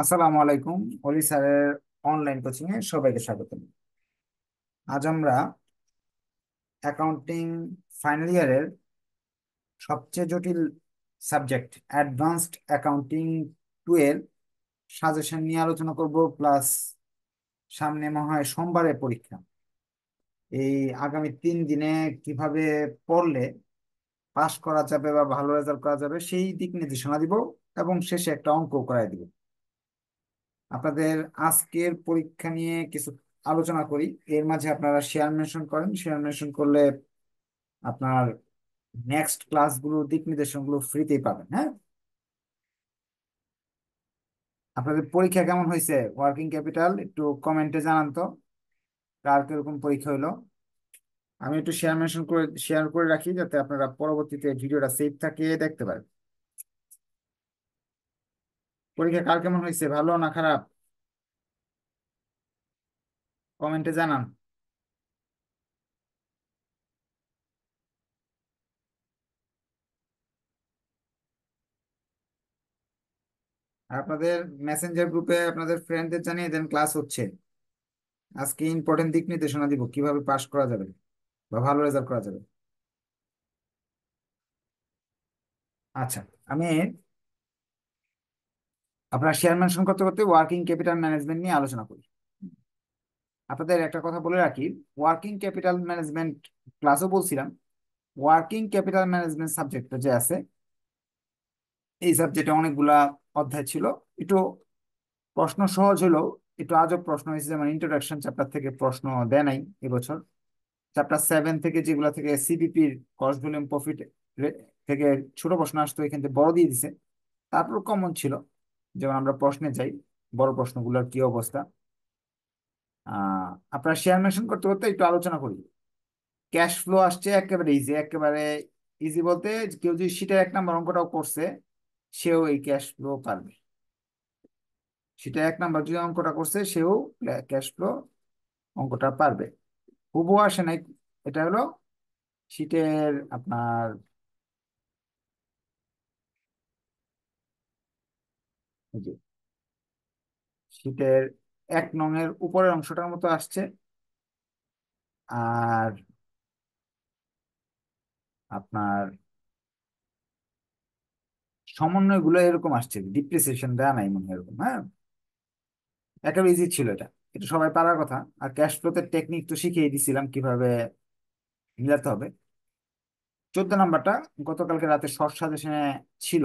আসসালামু আলাইকুম। অলি স্যারের অনলাইন কোচিং এ সবাইকে স্বাগত আজ আমরা অ্যাকাউন্টিং ফাইনাল ইয়ারের সবচেয়ে জটিল সাবজেক্ট অ্যাডভান্সড অ্যাকাউন্টিং টু এর সাজেশন নিয়ে আলোচনা করব। প্লাস সামনে মনে হয় সোমবারে পরীক্ষা। এই আগামী তিন দিনে কীভাবে পড়লে পাশ করা যাবে বা ভালো রেজাল্ট করা যাবে সেই দিক নির্দেশনা দিব এবং শেষে একটা অঙ্ক করাই দিব। আপনাদের আজকের পরীক্ষা নিয়ে কিছু আলোচনা করি। এর মাঝে আপনারা শেয়ার মেনশন করেন। শেয়ার মেনশন করলে আপনার নেক্সট ক্লাসগুলো দিক নির্দেশনগুলো ফ্রিতেই পাবেন হ্যাঁ? আপনাদের পরীক্ষা কেমন হয়েছে? ওয়ার্কিং ক্যাপিটাল একটু কমেন্টে জানান তো। কার কীরকম পরীক্ষা হলো? আমি একটু শেয়ার মেনশন করে শেয়ার করে রাখি যাতে আপনারা পরবর্তীতে ভিডিওটা সেভ থাকে, দেখতে পারেন। পরীক্ষা কার কেমন হয়েছে ভালো না খারাপ? কমেন্টে জানান। আপনাদের মেসেঞ্জার গ্রুপে আপনাদের ফ্রেন্ডদের জানিয়ে দেন ক্লাস হচ্ছে। আজকে ইম্পর্টেন্ট দিক নির্দেশনা দিব, কীভাবে পাস করা যাবে বা ভালো রেজাল্ট করা যাবে। আচ্ছা আমি আপনার শেয়ার মেনশন করতে করতে ওয়ার্কিং ক্যাপিটাল ম্যানেজমেন্ট নিয়ে আলোচনা করি। আপনাদের একটা কথা বলে রাখি ওয়ার্কিং ক্যাপিটাল ম্যানেজমেন্ট ক্লাসও বলছিলাম ওয়ার্কিং ক্যাপিটাল ম্যানেজমেন্ট সাবজেক্টটা যে আছে, এই সাবজেক্টে অনেকগুলা অধ্যায় ছিল। একটু প্রশ্ন সহজ হলো, একটু আজব প্রশ্ন হয়েছে, যেমন ইন্ট্রোডাকশন চ্যাপ্টার থেকে প্রশ্ন দেয় নাই এবছর। চ্যাপ্টার সেভেন থেকে যেগুলো থেকে সিবিপির কস্ট ভলিউম প্রফিট থেকে ছোট প্রশ্ন আসতো, এখান থেকে বড় দিয়ে দিছে। তারপর কমন ছিল। যেমন আমরা প্রশ্নে যাই, বড় প্রশ্নগুলোর কি অবস্থা? আপনারা শেয়ার মেনশন করতে করতে একটু আলোচনা করি। ক্যাশ ফ্লো আসছে একেবারে ইজি একেবারে ইজি বলতে কেউ যদি শীটের এক নাম্বার অঙ্কটাও করছে, সেও এই ক্যাশ ফ্লো পারবে। সেটা এক নাম্বার যদি অঙ্কটা করছে, সেও ক্যাশ ফ্লো অঙ্কটা পারবে। হুবু আসে নাই, এটা হলো শীটের আপনার শীটের এক নং এর উপরের অংশটার মতো আসছে। আর আপনার সমন্বয়গুলো এরকম আসছে ডিপ্রিসিয়েশন দেওয়া নাই মনে হয় এরকম হ্যাঁ? একেবারে ইজি ছিল এটা। এটা সবাই পারার কথা। আর ক্যাশ ফ্লোতে টেকনিক তো শিখিয়ে দিছিলাম কীভাবে মিলাতে হবে। চোদ্দ নাম্বারটা গতকালকে রাতে শর্ট সাজেশনে ছিল,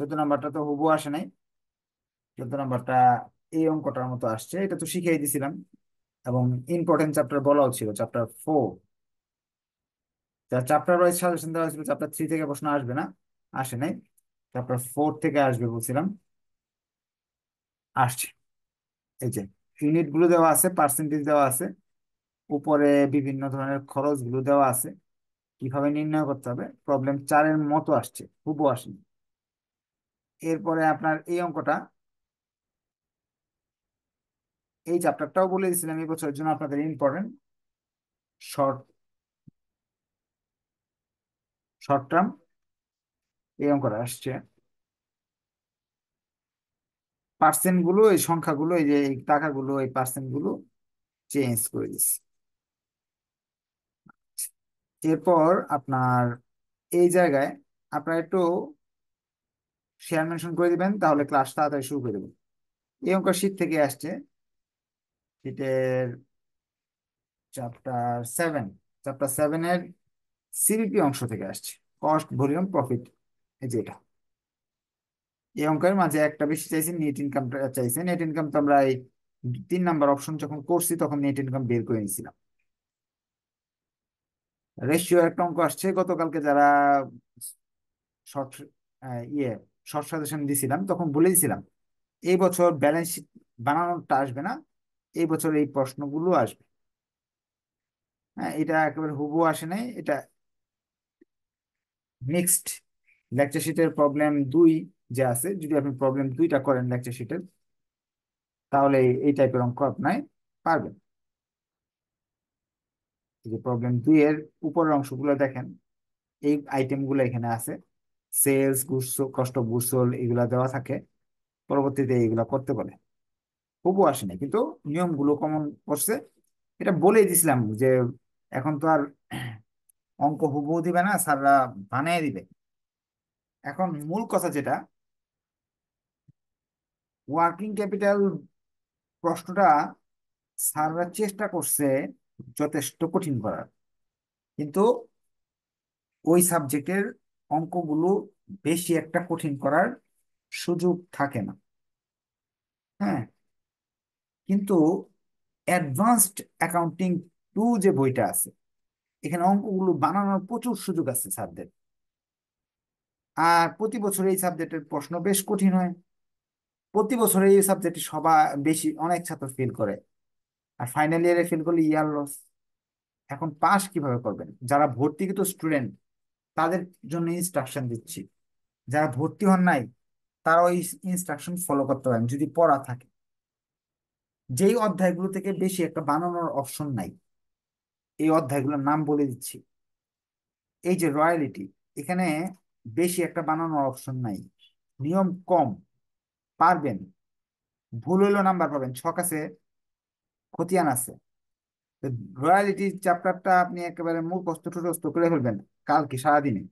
চোদ্দ নাম্বারটা তো হুবু আসে নাই। চোদ্দ নাম্বারটা এই অঙ্কটার মতো আসছে, এটা তো শিখিয়ে দিছিলাম। এবং ইম্পর্টেন্ট চ্যাপ্টার বলাও ছিল chapter four chapter wise suggestion দেওয়া হয়েছিল চ্যাপ্টার থ্রি থেকে প্রশ্ন আসবে না, আসে নাই। চ্যাপ্টার ফোর থেকে আসবে বলছিলাম। আসছে। এই যে ইউনিটগুলো দেওয়া আছে পার্সেন্টেজ দেওয়া আছে, উপরে বিভিন্ন ধরনের খরচগুলো দেওয়া আছে। কীভাবে নির্ণয় করতে হবে? প্রবলেম চারের মতো আসছে হুবু আসেনি। এরপরে আপনার এই অঙ্কটা এই চ্যাপ্টারটাও বলে দিয়েছিলাম, এই বছরের জন্য আপনাদের ইম্পর্টেন্ট শর্ট শর্ট টার্ম এই অঙ্কটা আসছে। পার্সেন্টগুলো, এই সংখ্যাগুলো, এই যে টাকাগুলো, এই পার্সেন্টগুলো চেঞ্জ করে দিচ্ছি। এরপর আপনার এই জায়গায় আপনার একটু শেয়ার মেনশন করে দিবেন, তাহলে ক্লাস তাড়াতাড়ি শুরু করে দেবেন এই অঙ্ক শীট থেকে আসছে। শীটের চ্যাপ্টার সেভেন চ্যাপ্টার সেভেনের সিবিপি অংশ থেকে আসছে। কস্ট ভলিউম প্রফিট এই যে এটা। এই অঙ্কের মাঝে একটা বেশি চাইছি নেট ইনকামটা চাইছে। নেট ইনকাম তো আমরা এই তিন নাম্বার অপশন যখন করছি, তখন নেট ইনকাম বের করে নিয়েছিলাম। রেশিও একটা অঙ্ক আসছে। গতকালকে যারা শর্ট ইয়ে শর্ট সাজেশন দিছিলাম, তখন বলে দিছিলাম, এই বছর ব্যালেন্স শিট বানানোটা আসবে না। এই বছর এই প্রশ্নগুলো আসবে। হ্যাঁ এটা একেবারে হুবু আসে নাই। এটা মিক্সড লেকচার শিটের প্রবলেম দুই যে আছে, যদি আপনি প্রবলেম দুইটা করেন লেকচার শিটের তাহলে এই টাইপের অঙ্ক আপনার পারবেন। যে প্রবলেম দুই এর উপরের অংশগুলো দেখেন, এই আইটেমগুলো এখানে আছে। সেলস গুডস কষ্ট গুডস এগুলা দেওয়া থাকে। পরবর্তীতে এইগুলা করতে বলে হুবু আসেনি কিন্তু নিয়মগুলো কমন করছে। এটা বলেই দিছিলাম যে, এখন তো আর অঙ্ক হুবহু দিবে না, স্যাররা বানিয়ে দিবে। এখন মূল কথা যেটা ওয়ার্কিং ক্যাপিটাল প্রশ্নটা স্যাররা চেষ্টা করছে যথেষ্ট কঠিন করার। কিন্তু ওই সাবজেক্টের অঙ্কগুলো বেশি একটা কঠিন করার সুযোগ থাকে না। হ্যাঁ? কিন্তু অ্যাডভান্সড অ্যাকাউন্টিং টু যে বইটা আছে, এখানে অঙ্কগুলো বানানোর প্রচুর সুযোগ আছে সাবজেক্ট আর প্রতি বছর এই সাবজেক্টের প্রশ্ন বেশ কঠিন হয়। প্রতি বছর এই সাবজেক্টে সবাই বেশি, অনেক ছাত্র ফেল করে। আর ফাইনাল ইয়ারে ফেল করলে ইয়ার লস এখন পাস কীভাবে করবেন? যারা ভর্তিকৃত স্টুডেন্ট তাদের জন্য ইনস্ট্রাকশন দিচ্ছি। যারা ভর্তি হন নাই তারা ওই ইনস্ট্রাকশন ফলো করতে পারেন, যদি পড়া থাকে। যেই অধ্যায়গুলো থেকে বেশি একটা বানানোর অপশন নাই, এই অধ্যায়গুলোর নাম বলে দিচ্ছি। এই যে রয়্যালিটি এখানে বেশি একটা বানানোর অপশন নাই। নিয়ম কম। পারবেন। ভুল হইলেও নাম্বার পাবেন। ছক আছে, খতিয়ান আছে। রয়্যালিটি চ্যাপ্টারটা আপনি একেবারে মুখস্থ টুটস্থ করে ফেলবেন কালকে সারাদিনে।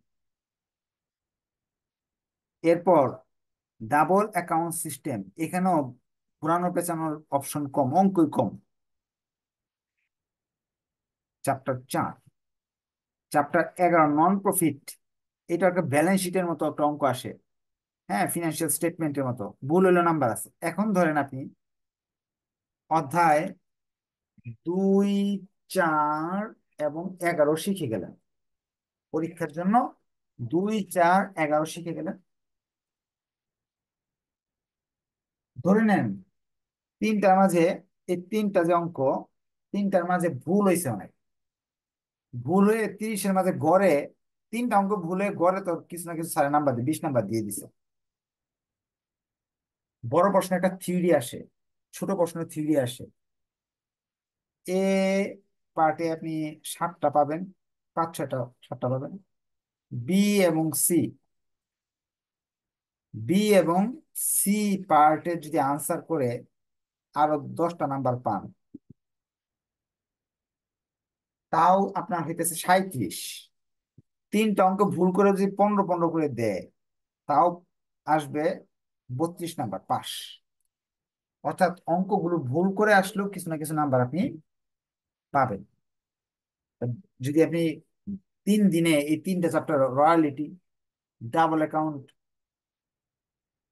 এরপর ডাবল অ্যাকাউন্ট সিস্টেম এখানেও পুরানো পেঁচানোর অপশন কম, অঙ্কই কম। চ্যাপ্টার চার। চ্যাপ্টার এগারো নন প্রফিট এটা একটা ব্যালেন্স শিটের মতো একটা অঙ্ক আসে। হ্যাঁ ফিনান্সিয়াল স্টেটমেন্টের মতো। ভুল হইল নাম্বার আছে। এখন ধরেন আপনি অধ্যায় দুই, চার এবং এগারো শিখে গেলেন। পরীক্ষার জন্য দুই, চার, এগারো শিখে গেলেন। ধরে নেন তিনটার মাঝে এই তিনটা যে অঙ্ক, তিনটার মাঝে ভুল হয়েছে অনেক। ভুল হয়ে তিরিশের মাঝে গড়ে, তিনটা অঙ্ক ভুল গড়ে তো কিছু না কিছু সাড়ে নাম্বার দিয়ে, বিশ নাম্বার দিয়ে দিছে। বড় প্রশ্নে একটা থিওরি আসে, ছোট প্রশ্ন থিওরি আসে। এ পার্টে আপনি সাতটা পাবেন, পাঁচ ছয়টা, সাতটা পাবেন। বি এবং সি বি এবং সি পার্টে যদি আনসার করে আরও দশটা নাম্বার পান। তাও আপনার হইতেছে সাঁত্রিশ তিনটা অঙ্ক ভুল করে যদি পনেরো পনেরো করে দেয়, তাও আসবে বত্রিশ নাম্বার পাস অর্থাৎ অঙ্কগুলো ভুল করে আসলেও কিছু না কিছু নাম্বার আপনি পাবেন। যদি আপনি তিন দিনে এই তিনটা chapter royalty, double account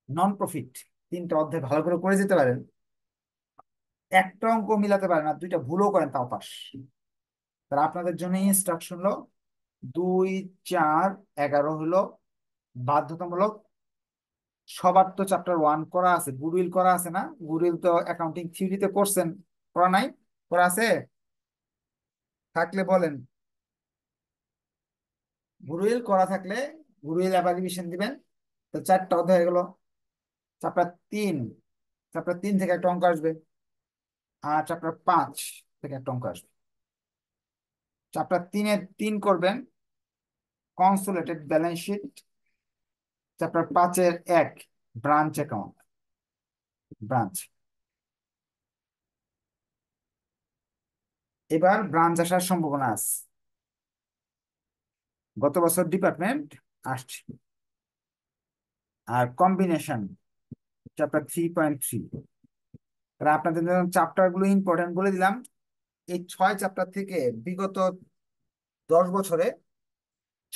non profit তিনটা অধ্যায় ভালো করে করে যেতে পারেন একটা অঙ্ক মিলাতে পারেন আর দুইটা ভুলও করেন তাও পাস। তাহলে আপনাদের জন্য ইনস্ট্রাকশন হলো, দুই, চার, এগারো হলো বাধ্যতামূলক। সবার তো চ্যাপ্টার ওয়ান করা আছে গুডউইল করা আছে না? গুডউইল তো অ্যাকাউন্টিং থিওরিতে করছেন, করা নাই? করা আছে? থাকলে বলেন। গুডউইল করা থাকলে গুডউইল এভালুয়েশন দিবেন। তো চারটা অধ্যায় হয়ে গেল। চ্যাপ্টার তিন চ্যাপ্টার তিন থেকে একটা অঙ্ক আসবে। চ্যাপ্টার পাঁচ থেকে একটা অঙ্ক আসবে। চ্যাপ্টার তিনের তিন করবেন। কনসোলেটেড ব্যালেন্স শিট চ্যাপ্টার পাঁচের এক ব্রাঞ্চ অ্যাকাউন্ট ব্রাঞ্চ এবার ব্রাঞ্চ আসার সম্ভাবনা আছে। গত বছর ডিপার্টমেন্ট আসছে। আর combination chapter three point three আপনাদের চ্যাপ্টারগুলো ইম্পর্টেন্ট বলে দিলাম, এই ছয় চ্যাপ্টার থেকে বিগত দশ বছরে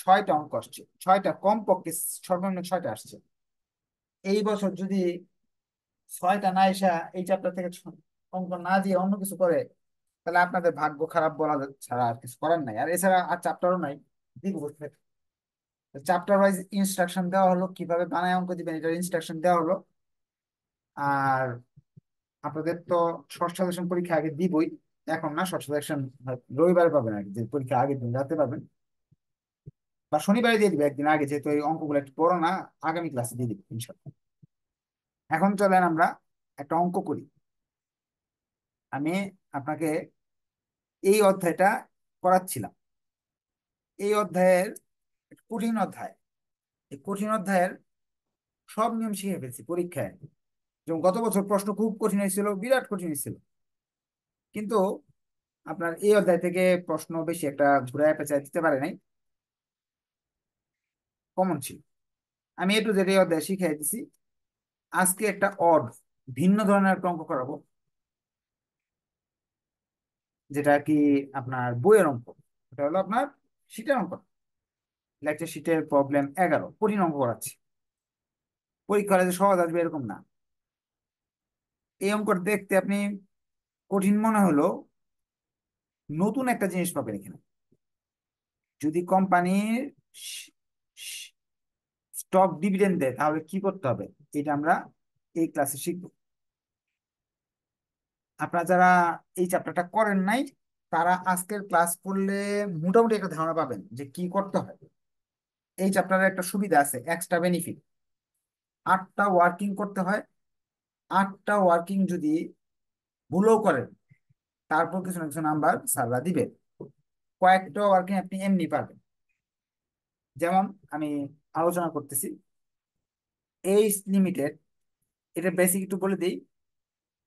ছয়টা অঙ্ক আসছে, ছয়টা কম পক্ষে সর্বনিম্ন ছয়টা আসছে। এই বছর যদি ছয়টা না এসা এই চ্যাপ্টার থেকে অঙ্ক না দিয়ে অন্য কিছু করে, তাহলে আপনাদের ভাগ্য খারাপ বলা ছাড়া আর কিছু করার নাই। আর এছাড়া আর চ্যাপ্টারও নাই দিক চ্যাপ্টার ওয়াইজ ইনস্ট্রাকশন দেওয়া হলো, কীভাবে বানায় অঙ্ক দিবেন, এটার ইনস্ট্রাকশন দেওয়া হলো। আর আপনাদের তো ষষ্ঠ সাজেশন পরীক্ষা আগে দিবই। এখন না, ষষ্ঠ সাজেশন রবিবারে পাবেন আর যে পরীক্ষা আগের দিন রাতে পাবেন। বা শনিবারে দিয়ে দিবে একদিন আগে, যেহেতু এই অঙ্কগুলো একটু বড় না, আগামী ক্লাসে দিয়ে দিবে ইনশাল্লাহ এখন চলেন আমরা একটা অঙ্ক করি। আমি আপনাকে এই অধ্যায়টা করাচ্ছিলাম এই অধ্যায়ের কঠিন অধ্যায়। এই কঠিন অধ্যায়ের সব নিয়ম শিখে ফেলছি পরীক্ষায়। যেমন গত বছর প্রশ্ন খুব কঠিন হয়েছিল, বিরাট কঠিন হয়েছিল। কিন্তু আপনার এই অধ্যায় থেকে প্রশ্ন বেশি একটা ঘুরায় পেঁচায় দিতে পারে নাই। কমন ছিল। আমি একটু যেটা এই অধ্যায় শিখিয়ে দিছি। আজকে একটা অড ভিন্ন ধরনের একটা অঙ্ক করাবো। যেটা কি আপনার বইয়ের অঙ্ক। এটা হলো আপনার শীতের অঙ্ক। লেকচার শীটের প্রবলেম এগারো। কঠিন অঙ্ক করাচ্ছি। পরীক্ষা যে সহজ আসবে এরকম না। এই অঙ্কটা দেখতে আপনি কঠিন মনে হলো। নতুন একটা জিনিস পাবেন এখানে। যদি কোম্পানির স্টক ডিভিডেন্ড দেয়, তাহলে কি করতে হবে? এটা আমরা এই ক্লাসে শিখব। আপনারা যারা এই চ্যাপ্টারটা করেন নাই, তারা আজকের ক্লাস করলে মোটামুটি একটা ধারণা পাবেন যে কি করতে হয়। এই চ্যাপ্টারের একটা সুবিধা আছে এক্সট্রা বেনিফিট আটটা ওয়ার্কিং করতে হয় আটটা ওয়ার্কিং যদি ভুলও করেন, তারপর কিছু না কিছু নাম্বার স্যাররা দিবে। কয়েকটা ওয়ার্কিং আপনি এমনি পারবেন যেমন আমি আলোচনা করতেছি এইচ লিমিটেড এটা বেসিক একটু বলে দিই।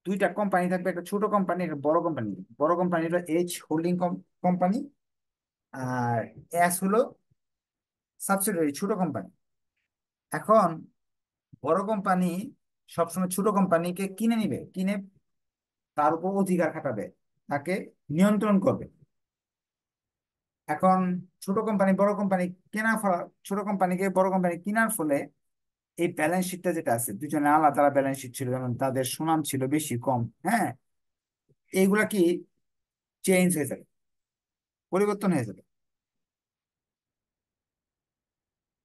দুইটা কোম্পানি থাকবে, একটা ছোট কোম্পানি একটা বড় কোম্পানি বড় কোম্পানি হলো এইচ হোল্ডিং কোম্পানি আর এস হলো সাবসিডারি ছোট কোম্পানি এখন বড় কোম্পানি সবসময় ছোট কোম্পানিকে কিনে নিবে, কিনে তার উপর অধিকার খাটাবে, তাকে নিয়ন্ত্রণ করবে। এখন ছোট কোম্পানি বড় কোম্পানি কেনার ফলে, ছোট কোম্পানিকে বড় কোম্পানি কেনার ফলে এই ব্যালেন্স শিটটা যেটা আছে, দুজনে আলাদা ব্যালেন্স শিট ছিল, যেমন তাদের সুনাম ছিল বেশি কম হ্যাঁ? এইগুলা কি চেঞ্জ হয়ে যাবে, পরিবর্তন হয়ে যাবে।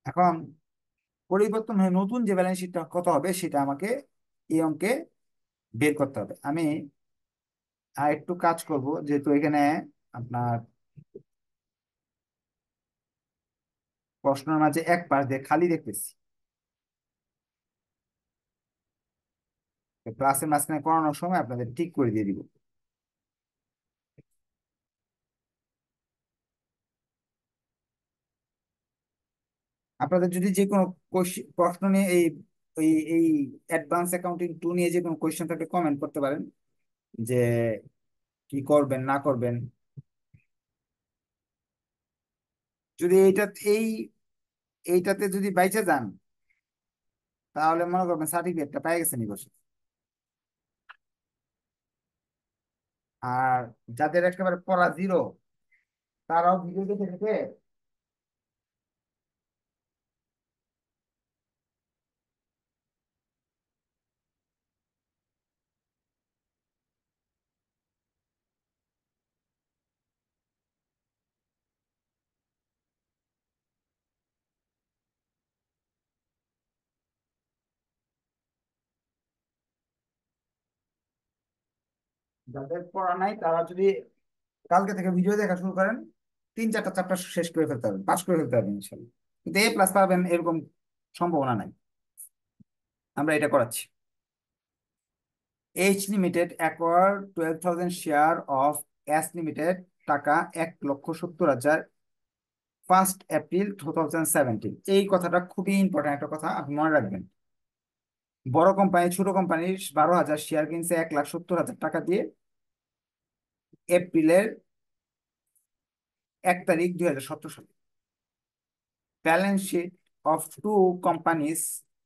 এখন পরিবর্তন হয়ে নতুন যে ব্যালেন্স শিটটা কত হবে সেটা আমাকে এই অঙ্কে বের করতে হবে। আমি আর একটু কাজ করব, যেহেতু এখানে আপনার প্রশ্নের মাঝে এক পাশ দিয়ে খালি দেখতেছি। ক্লাসের মাঝখানে করানোর সময় আপনাদের ঠিক করে দিয়ে দিব। আপনাদের যদি যে কোনো প্রশ্ন নিয়ে এই ওই এই অ্যাডভান্স অ্যাকাউন্টিং টু নিয়ে যে কোনো কোয়েশ্চেন থাকলে কমেন্ট করতে পারেন, যে কি করবেন, না করবেন। যদি এইটা, এই, এইটাতে যদি বাইচে যান, তাহলে মনে করবেন সার্টিফিকেটটা পেয়ে গেছেন এই বছর আর যাদের একেবারে পড়া জিরো তারাও ভিডিও দেখে দেখে যাদের পড়া নাই, তারা যদি কালকে থেকে ভিডিও দেখা শুরু করেন, তিন চারটা চ্যাপ্টার শেষ করে ফেলতে পারবেন পাস করে ফেলতে পারবেন ইনশাল্লাহ। কিন্তু এ প্লাস পাবেন এরকম সম্ভাবনা নাই। আমরা এটা করাচ্ছি। H limited acquire twelve thousand share of S limited টাকা এক লক্ষ সত্তর হাজার first April two thousand seventeen এই কথাটা খুবই ইম্পর্টেন্ট একটা কথা, আপনি মনে রাখবেন। বড় কোম্পানি ছোট কোম্পানির বারো হাজার শেয়ার কিনছে এক লাখ সত্তর হাজার টাকা দিয়ে। এপ্রিলের এক তারিখ দুই হাজার সতেরো সালে। Balance sheet of two companies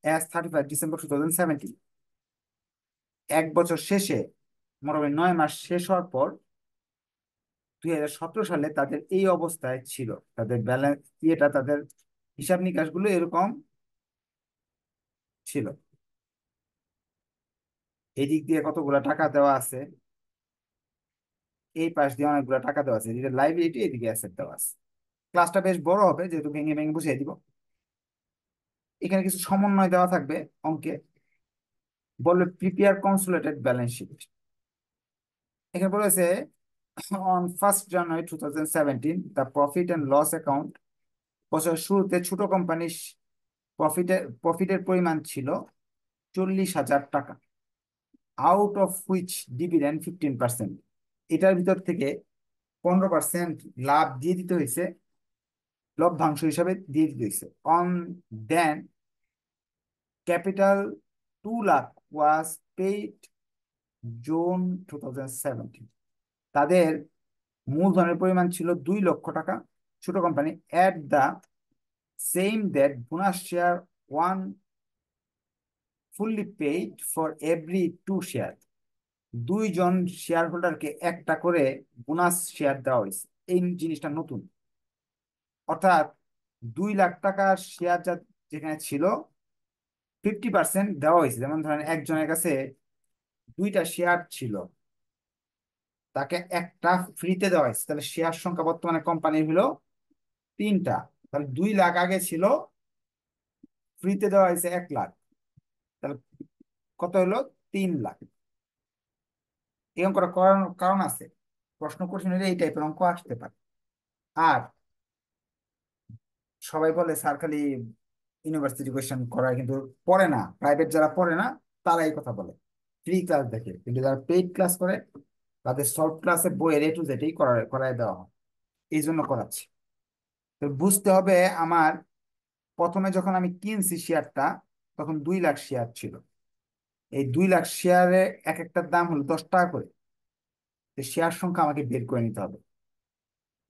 as thirty five December two thousand seventeen এক বছর শেষে, মোটামুটি নয় মাস শেষ হওয়ার পর দুই হাজার সতেরো সালে তাদের এই অবস্থায় ছিল। তাদের ব্যালেন্স ইয়েটা তাদের হিসাব নিকাশগুলো এরকম ছিল। এদিক দিয়ে কতগুলো টাকা দেওয়া আছে? এই পাশ দিয়ে অনেকগুলো টাকা দেওয়া আছে, এদিকে লাইব্রেরিটি এদিকে অ্যাসেট দেওয়া আছে। ক্লাসটা বেশ বড় হবে, যেহেতু ভেঙে ভেঙে বুঝিয়ে দিব। এখানে কিছু সমন্বয় দেওয়া থাকবে অঙ্কে। বলবে প্রিপেয়ার কনসুলেটেড ব্যালেন্স শিট এখানে বলেছে on first January two thousand seventeen the profit and loss account বছরের শুরুতে ছোট কোম্পানির প্রফিটের প্রফিটের পরিমাণ ছিল চল্লিশ হাজার টাকা out of which dividend fifteen percent এটার ভিতর থেকে পনেরো পার্সেন্ট লাভ দিয়ে দিতে হয়েছে লভ্যাংশ হিসাবে দিয়ে দিতে হয়েছে on then capital two lakh was paid June to তাদের মূলধনের পরিমাণ ছিল দুই লক্ষ টাকা। ছোট company at the same that bonus share one fully paid for every two share দুইজন শেয়ার হোল্ডারকে একটা করে বোনাস শেয়ার দেওয়া হয়েছে। এই জিনিসটা নতুন। অর্থাৎ দুই লাখ টাকার শেয়ার যা যেখানে ছিল ফিফটি পার্সেন্ট দেওয়া হয়েছে। যেমন ধরেন একজনের কাছে দুইটা শেয়ার ছিল, তাকে একটা ফ্রিতে দেওয়া হয়েছে। তাহলে শেয়ার সংখ্যা বর্তমানে কোম্পানির হলো তিনটা। তাহলে দুই লাখ আগে ছিল ফ্রিতে দেওয়া হয়েছে এক লাখ। তাহলে কত হলো? তিন লাখ। এই অঙ্কটা করার কারণ আছে। প্রশ্ন হলে এই টাইপের অঙ্ক আসতে পারে। আর সবাই বলে স্যার খালি ইউনিভার্সিটি কোয়েশ্চেন করায় কিন্তু পড়ে না প্রাইভেট যারা পড়ে না, তারা এই কথা বলে। ফ্রি ক্লাস দেখে, কিন্তু যারা পেইড ক্লাস করে, তাদের সলভ ক্লাসে বইয়ের এ টু জেড করায় করায় দেওয়া হয়। এই জন্য করাচ্ছি। তো বুঝতে হবে আমার প্রথমে যখন আমি কিনছি শেয়ারটা তখন দুই লাখ শেয়ার ছিল। এই দুই লাখ শেয়ারে এক একটার দাম হলো দশ টাকা করে। শেয়ার সংখ্যা আমাকে বের করে নিতে হবে।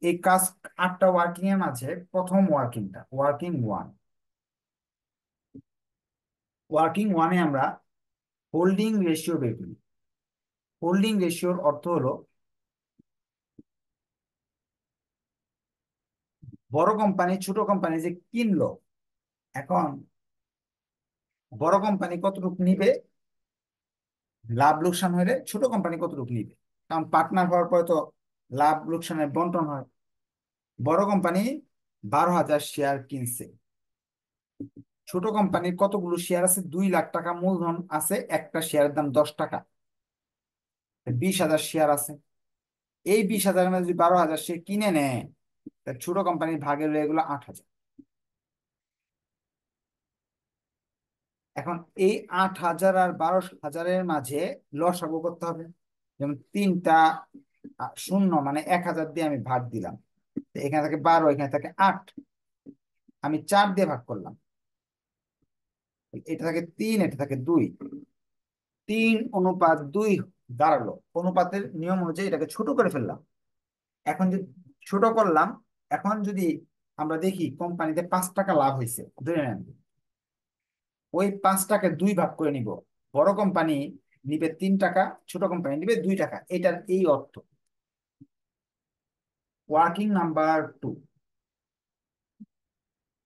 এই কাজ আটটা ওয়ার্কিং এর মাঝে প্রথম ওয়ার্কিংটা ওয়ার্কিং ওয়ান ওয়ার্কিং ওয়ানে আমরা হোল্ডিং রেশিও বের করি। হোল্ডিং রেশিওর অর্থ হলো বড় কোম্পানি ছোট কোম্পানি যে কিনলো, এখন বড় কোম্পানি কতটুকু নিবে? লাভ লোকসান হলে ছোট কোম্পানি কতটুকু নিবে? কারণ পার্টনার হওয়ার পরে তো লাভ লোকসানের বন্টন হয়। বড় কোম্পানি বারো হাজার শেয়ার কিনছে। ছোট কোম্পানির কতগুলো শেয়ার আছে? দুই লাখ টাকা মূলধন আছে, একটা শেয়ারের দাম দশ টাকা। বিশ হাজার শেয়ার আছে। এই বিশ মধ্যে যদি বারো হাজার শেয়ার কিনে নেয় ছোট কোম্পানির ভাগের রয়ে গেলো আট হাজার। এখন এই আট হাজার আর বারো হাজারের মাঝে লসাগু করতে হবে। যেমন তিনটা শূন্য মানে এক হাজার দিয়ে আমি ভাগ দিলাম। এখানে থাকে বারো, এখানে থাকে আট। আমি চার দিয়ে ভাগ করলাম। এটা থাকে তিন, এটা থাকে দুই। তিন অনুপাত দুই দাঁড়াল। অনুপাতের নিয়ম অনুযায়ী এটাকে ছোট করে ফেললাম। এখন যদি ছোট করলাম, এখন যদি আমরা দেখি কোম্পানিতে পাঁচ টাকা লাভ হয়েছে, ধরে নেন। ওই পাঁচ টাকা দুই ভাগ করে নিব। বড় কোম্পানি নিবে তিন টাকা, ছোট কোম্পানি নিবে দুই টাকা। এটার এই অর্থ। Working number two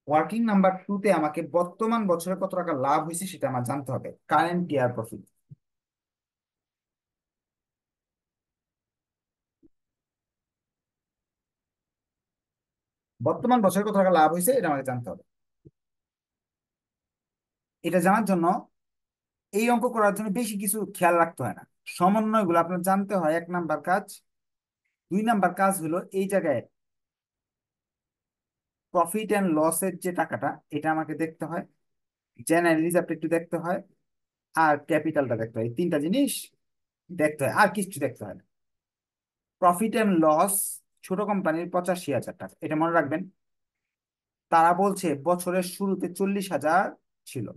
working number টুতে আমাকে বর্তমান বছরে কত টাকা লাভ হয়েছে সেটা আমার জানতে হবে। কারেন্ট ইয়ার প্রফিট বর্তমান বছরে কত টাকা লাভ হয়েছে এটা আমাকে জানতে হবে। এটা জানার জন্য এই অঙ্ক করার জন্য বেশি কিছু খেয়াল রাখতে হয় না। সমন্বয়গুলো আপনার জানতে হয়, এক নাম্বার কাজ, দুই নাম্বার কাজ হলো এই জায়গায় প্রফিট অ্যান্ড লসের যে টাকাটা, এটা আমাকে দেখতে হয়। জেনারেল রিজার্ভ একটু দেখতে হয়, আর ক্যাপিটালটা দেখতে হয়। তিনটা জিনিস দেখতে হয়, আর কিছু দেখতে হয় না। প্রফিট অ্যান্ড লস ছোট কোম্পানির পঁচাশি হাজার টাকা, এটা মনে রাখবেন। তারা বলছে বছরের শুরুতে চল্লিশ হাজার ছিল।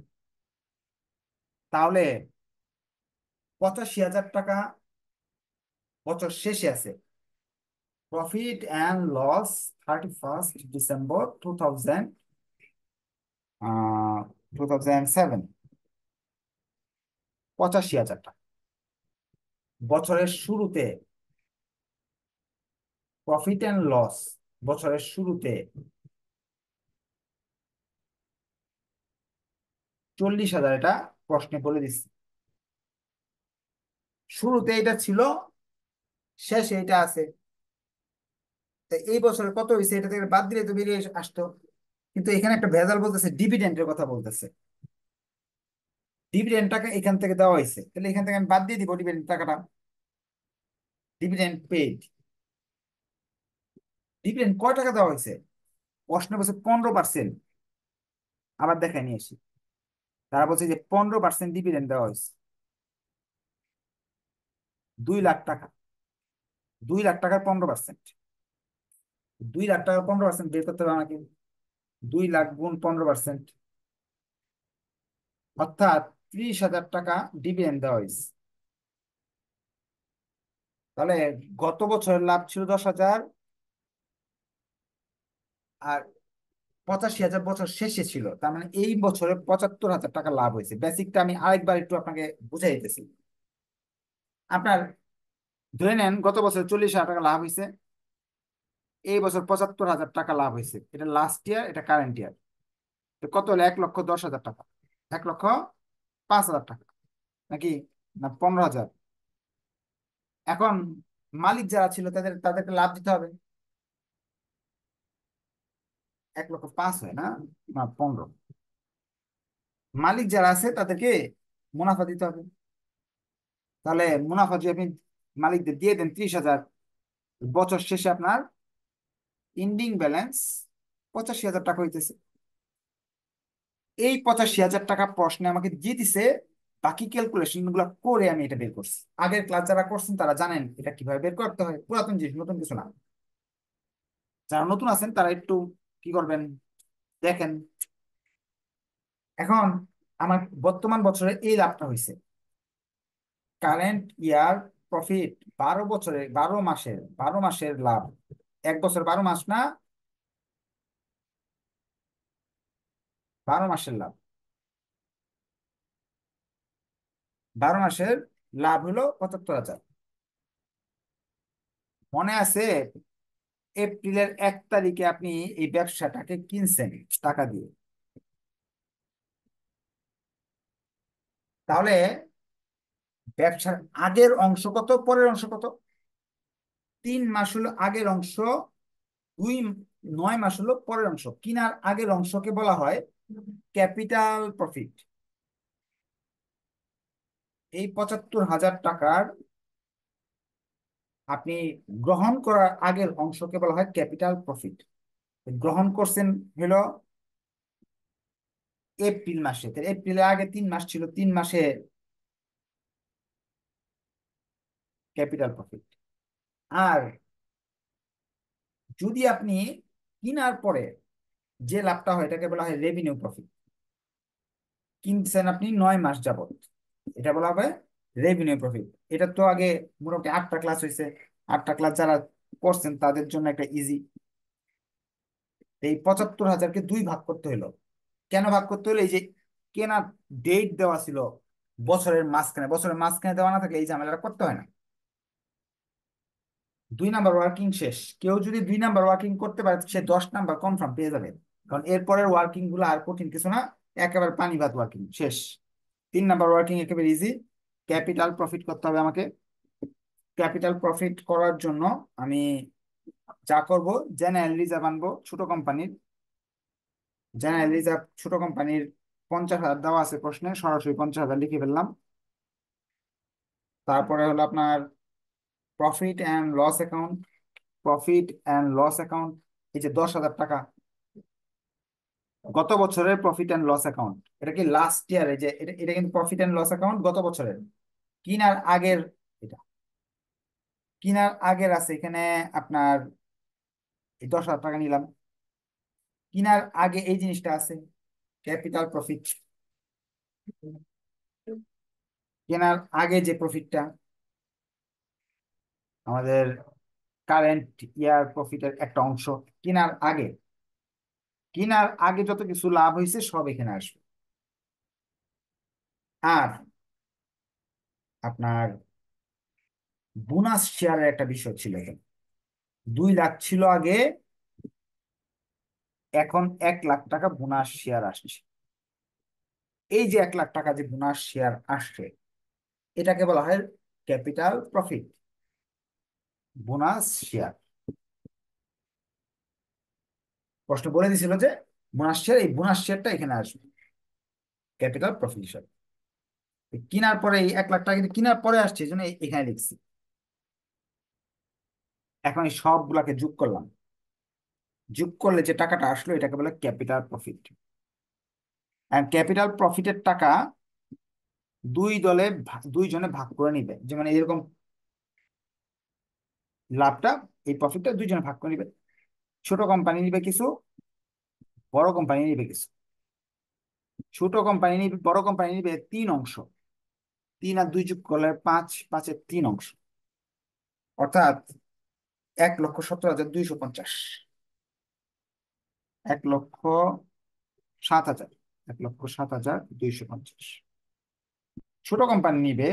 তাহলে পঁচাশি হাজার টাকা বছর শেষে আছে। Profit and loss thirty first December two thousand two thousand seven পঁচাশি হাজার টাকা। বছরের শুরুতে প্রফিট অ্যান্ড লস বছরের শুরুতে চল্লিশ হাজার, এটা প্রশ্নে বলে দিচ্ছি। শুরুতে এটা ছিল, শেষে এটা আছে। এই বছরে কত হয়েছে এটা থেকে বাদ দিলে তো বেরিয়ে আসতো। কিন্তু এখানে একটা ভেজাল বলতেছে ডিভিডেন্টের কথা বলতেছে। ডিভিডেন্ড টাকা এখান থেকে দেওয়া হয়েছে তাহলে এখান থেকে আমি বাদ দিয়ে দিব ডিভিডেন্ড টাকাটা। ডিভিডেন্ড পেড ডিভিডেন্ড কয় টাকা দেওয়া হয়েছে প্রশ্ন বলছে, পনেরো পার্সেন্ট আবার দেখাই নিয়ে আসি। তারা বলছে যে পনেরো পার্সেন্ট ডিভিডেন্ড দেওয়া হয়েছে। দুই লাখ টাকা। দুই লাখ টাকার পনেরো পার্সেন্ট দুই লাখ টাকার পনেরো পার্সেন্ট বের করতে হবে আমাকে। দুই লাখ গুণ পনেরো পার্সেন্ট অর্থাৎ ত্রিশ হাজার টাকা ডিভিডেন্ড দেওয়া হয়েছে। তাহলে গত বছরের লাভ ছিল দশ হাজার। আর পঁচাশি হাজার বছর শেষে ছিল। তার মানে এই বছরে পঁচাত্তর হাজার টাকা লাভ হয়েছে। বেসিকটা আমি আরেকবার একটু আপনাকে বুঝাই দিতেছি। আপনার ধরে নেন গত বছর চল্লিশ হাজার টাকা লাভ হয়েছে। এই বছর পঁচাত্তর হাজার টাকা লাভ হয়েছে। এটা লাস্ট ইয়ার এটা কারেন্ট ইয়ার কত হলো? এক লক্ষ দশ হাজার টাকা। এক লক্ষ পাঁচ হাজার টাকা। নাকি? না, পনেরো হাজার। এখন মালিক যারা ছিল তাদের, তাদেরকে লাভ দিতে হবে। এক লক্ষ পাঁচ হয় না? না, পনেরো। মালিক যারা আছে, তাদেরকে মুনাফা দিতে হবে। তাহলে মুনাফা যদি আপনি মালিকদের দিয়ে দেন ত্রিশ হাজার, বছর শেষে আপনার ইন্ডিং ব্যালেন্স পঁচাশি হাজার টাকা হইতেছে। এই পঁচাশি হাজার টাকা প্রশ্নে আমাকে দিয়ে দিছে, বাকি ক্যালকুলেশনগুলো করে আমি এটা বের করছি। আগের ক্লাস যারা করছেন, তারা জানেন এটা কীভাবে বের করতে হয়। পুরাতন জিনিস, নতুন কিছু না। যারা নতুন আছেন, তারা একটু কি করবেন? দেখেন। এখন আমার বর্তমান বছরে এই লাভটা হয়েছে কারেন্ট ইয়ার প্রফিট বারো বছরের বারো মাসের বারো মাসের লাভ। এক বছর বারো মাস না? বারো মাসের লাভ। বারো মাসের লাভ হলো পঁচাত্তর হাজার। মনে আছে এপ্রিলের এক তারিখে আপনি এই ব্যবসাটাকে কিনছেন টাকা দিয়ে। তাহলে ব্যবসার আগের অংশ কত, পরের অংশ কত? তিন মাস হলো আগের অংশ, দুই, নয় মাস হলো পরের অংশ। কিনার আগের অংশকে বলা হয় ক্যাপিটাল প্রফিট। এই পঁচাত্তর হাজার টাকার আপনি গ্রহণ করার আগের অংশকে বলা হয় ক্যাপিটাল প্রফিট। গ্রহণ করছেন হলো এপ্রিল মাসে। এপ্রিলের আগে তিন মাস ছিল, তিন মাসে ক্যাপিটাল প্রফিট। আর যদি আপনি কিনার পরে যে লাভটা হয়, এটাকে বলা হয় রেভিনিউ প্রফিট। কিনছেন আপনি নয় মাস যাবত এটা বলা হবে রেভিনিউ প্রফিট এটা তো আগে মোটামুটি আটটা ক্লাস হয়েছে আটটা ক্লাস যারা করছেন, তাদের জন্য একটা ইজি এই পঁচাত্তর হাজারকে দুই ভাগ করতে হলো কেন ভাগ করতে হলো এই যে কেনার ডেট দেওয়া ছিল বছরের মাঝখানে। বছরের মাঝখানে দেওয়া না থাকলে এই ঝামেলাটা করতে হয় না। দুই নাম্বার ওয়ার্কিং শেষ। কেউ যদি দুই নাম্বার ওয়ার্কিং করতে পারে, সে দশ নাম্বার কনফার্ম পেয়ে যাবে। কারণ এরপরের ওয়ার্কিংগুলো আর কঠিন কিছু না। একেবারে পানি ভাত ওয়ার্কিং শেষ। তিন নাম্বার ওয়ার্কিং একেবারে ইজি ক্যাপিটাল প্রফিট করতে হবে আমাকে। ক্যাপিটাল প্রফিট করার জন্য আমি যা করব জেনারেল রিজার্ভ আনব, ছোট কোম্পানির জেনারেল রিজার্ভ ছোট কোম্পানির পঞ্চাশ হাজার দেওয়া আছে প্রশ্নে, সরাসরি পঞ্চাশ হাজার লিখে ফেললাম। তারপরে হলো আপনার profit and loss account profit and loss account এই যে দশ হাজার টাকা। গত বছরের প্রফিট অ্যান্ড লস অ্যাকাউন্ট এটা কি লাস্ট ইয়ার যে, এটা এটা কিন্তু প্রফিট অ্যান্ড লস অ্যাকাউন্ট গত বছরের। কিনার আগের এটা। কিনার আগের আছে, এখানে আপনার এই দশ হাজার টাকা নিলাম। কিনার আগে এই জিনিসটা আছে ক্যাপিটাল প্রফিট কেনার আগে যে প্রফিটটা আমাদের কারেন্ট ইয়ার প্রফিটের একটা অংশ কেনার আগে। কেনার আগে যত কিছু লাভ হয়েছে, সব এখানে আসবে। আর আপনার বোনাস শেয়ারের একটা বিষয় ছিল এখানে। দুই লাখ ছিল আগে, এখন এক লাখ টাকা বোনাস শেয়ার আসছে। এই যে এক লাখ টাকা যে বোনাস শেয়ার আসছে, এটাকে বলা হয় ক্যাপিটাল প্রফিট বোনাস শেয়ার প্রশ্ন বলে দিছিল যে বোনাস শেয়ার এই বোনাস শেয়ারটা এখানে আসবে। ক্যাপিটাল প্রফিট হিসাবে। কেনার পরে এক লাখ টাকা কিন্তু কেনার পরে আসছে, এই জন্য এখানে লিখছি। এখন এই সবগুলাকে যোগ করলাম। যোগ করলে যে টাকাটা আসলো, এটাকে বলে ক্যাপিটাল প্রফিট ক্যাপিটাল প্রফিটের টাকা দুই দলে দুইজনে ভাগ করে নিবে। যেমন এরকম লাভটা, এই প্রফিটটা দুইজনে ভাগ করে নিবে। ছোট কোম্পানি নিবে কিছু, বড় কোম্পানি নিবে কিছু। ছোট কোম্পানি নিবে, বড় কোম্পানি নিবে তিন অংশ। তিন আর দুই যোগ করলে পাঁচ, পাঁচের তিন অংশ। অর্থাৎ এক লক্ষ সত্তর হাজার দুইশো পঞ্চাশ। এক লক্ষ সাত হাজার, এক লক্ষ সাত হাজার দুইশো পঞ্চাশ। ছোট কোম্পানি নিবে।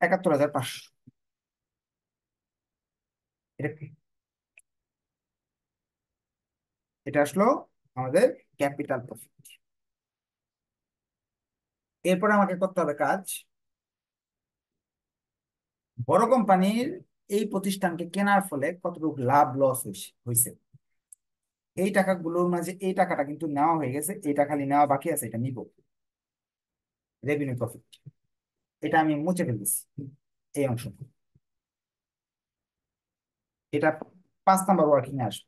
একাত্তর হাজার পাঁচশো। এটা আসলো আমাদের ক্যাপিটাল প্রফিট এরপর আমাকে করতে হবে কাজ। বড় কোম্পানির এই প্রতিষ্ঠানকে কেনার ফলে কতটুকু লাভ লস হয়েছে এই টাকাগুলোর মাঝে এই টাকাটা কিন্তু নেওয়া হয়ে গেছে, এটা খালি নেওয়া বাকি আছে, এটা নিব। রেভিনিউ প্রফিট এটা আমি মুছে ফেলতেছি, এই অংশ এটা পাঁচ নাম্বার ওয়ার্কিং আসবে।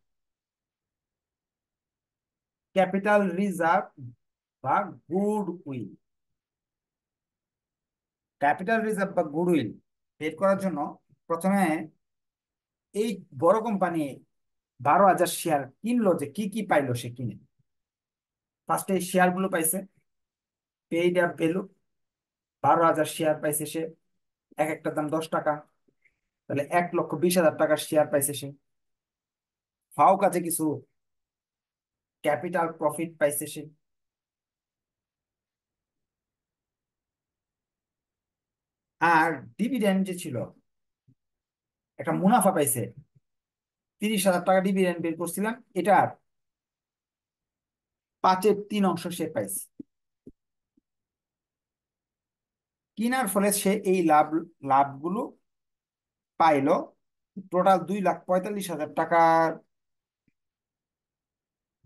ক্যাপিটাল রিজার্ভ বা গুড উইল। ক্যাপিটাল রিজার্ভ বা গুড উইল বের করার জন্য প্রথমে এই বড় কোম্পানি বারো হাজার শেয়ার কিনলো যে কি কি পাইলো সে কিনে। ফার্স্টে এই শেয়ারগুলো পাইছে পেইড অ্যাপ ভ্যালু বারো হাজার শেয়ার পাইছে সে, এক একটা দাম দশ টাকা, তাহলে এক লক্ষ বিশ হাজার টাকার শেয়ার পাইছে সে। ফাও কাছে কিছু ক্যাপিটাল প্রফিট পাইছে সে আর ডিভিডেন্ড যে ছিল, একটা মুনাফা পাইছে, তিরিশ হাজার টাকা ডিভিডেন্ড বের করছিলাম, এটার পাঁচের তিন অংশ সে পাইছে। কিনার ফলে সে এই লাভ, লাভগুলো পাইলো টোটাল দুই লাখ পঁয়তাল্লিশ হাজার টাকার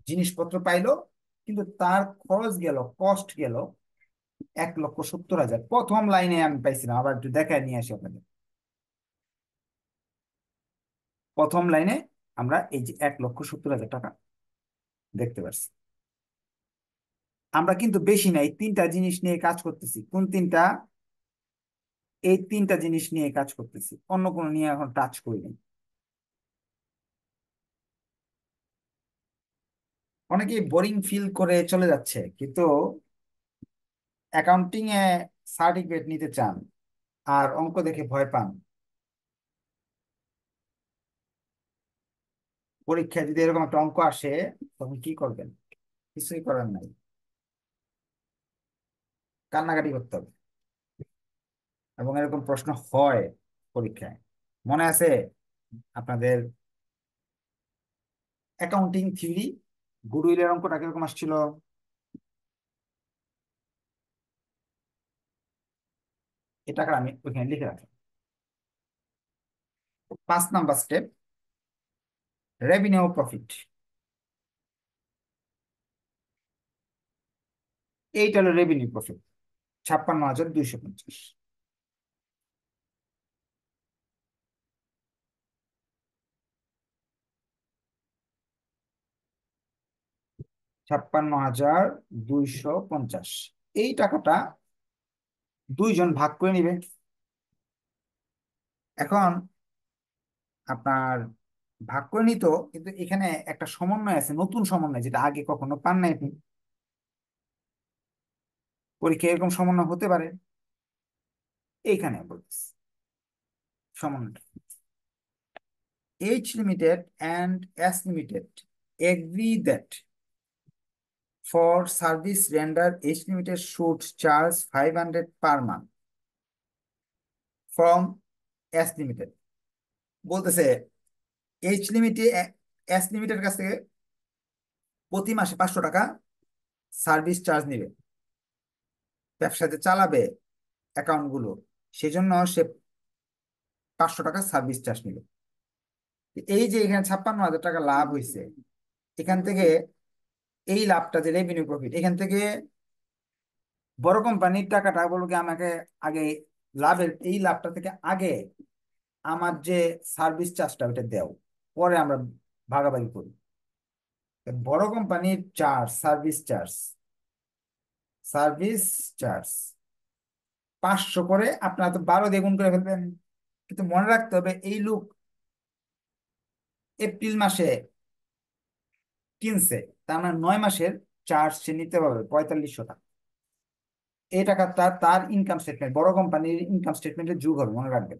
জিনিসপত্র পাইলো, কিন্তু তার খরচ গেল কস্ট গেল এক লক্ষ সত্তর হাজার। প্রথম লাইনে আমি পাইছিলাম, আবার একটু দেখায় নিয়ে আসি আপনাদের। প্রথম লাইনে আমরা এই যে এক লক্ষ সত্তর হাজার টাকা দেখতে পাচ্ছি আমরা কিন্তু বেশি নাই তিনটা জিনিস নিয়ে কাজ করতেছি। কোন তিনটা? এই তিনটা জিনিস নিয়ে কাজ করতেছি। অন্য কোনো নিয়ে এখন টাচ করিনি অনেকেই বোরিং ফিল করে চলে যাচ্ছে, কিন্তু অ্যাকাউন্টিং এ সার্টিফিকেট নিতে চান আর অঙ্ক দেখে ভয় পান, পরীক্ষায় যদি এরকম একটা অঙ্ক আসে, তখন কি করবেন? কিছুই করার নাই। কান্নাকাটি করতে হবে। এবং এরকম প্রশ্ন হয় পরীক্ষায়। মনে আছে আপনাদের অ্যাকাউন্টিং থিওরি গুডউইলের অঙ্কটা কীরকম আসছিল? টাকাটা আমি ওইখানে লিখে রাখলাম। পাঁচ নাম্বার স্টেপ রেভিনিউ প্রফিট এইটা হলো রেভিনিউ প্রফিট ছাপ্পান্ন হাজার দুইশো পঞ্চাশ। ছাপ্পান্ন হাজার দুইশো পঞ্চাশ। এই টাকাটা দুইজন ভাগ করে নিবে। এখন আপনার ভাগ করে নিত, কিন্তু এখানে একটা সমন্বয় আছে, নতুন সমন্বয়, যেটা আগে কখনো পান নাই আপনি। পরীক্ষা এরকম সমন্বয় হতে পারে। এইখানে বলতেছি সমন্বয় H limited and S limited agree that for service render H limited should charge 500 per month from S limited বলতেছে এইচ লিমিটে এস লিমিটেড কাছ থেকে প্রতি মাসে পাঁচশো টাকা সার্ভিস চার্জ নিবে। ব্যবসাতে চালাবে অ্যাকাউন্টগুলো, সেজন্য সে পাঁচশো টাকা সার্ভিস চার্জ নিবে। এই যে এখানে ছাপ্পান্ন হাজার টাকা লাভ হয়েছে এখান থেকে এই লাভটা যে রেভিনিউ প্রফিট এখান থেকে বড় কোম্পানির টাকাটা বলব কি আমাকে আগে লাভের, এই লাভটা থেকে আগে আমার যে সার্ভিস চার্জটা ওটা দেও, পরে আমরা ভাগাভাগি করি। বড় কোম্পানির charge service charge service charge পাঁচশো করে আপনারা তো বারো দিয়ে গুণ করে ফেলবেন। কিন্তু মনে রাখতে হবে এই লোক এপ্রিল মাসে কিনছে, তার মানে নয় মাসের চার্জ সে নিতে পারবে পঁয়তাল্লিশশো টাকা এই টাকাটা তার ইনকাম স্টেটমেন্ট বড় কোম্পানির ইনকাম স্টেটমেন্টে যোগ হবে, মনে রাখবেন।